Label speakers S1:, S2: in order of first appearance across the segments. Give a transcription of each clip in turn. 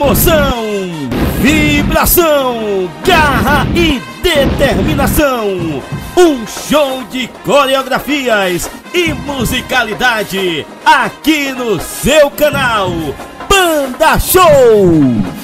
S1: Emoção, vibração, garra e determinação. Um show de coreografias e musicalidade aqui no seu canal Banda Show.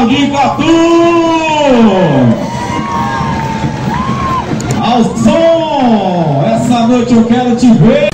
S2: Aplaudir Catu! Ao som! Essa noite eu quero te ver!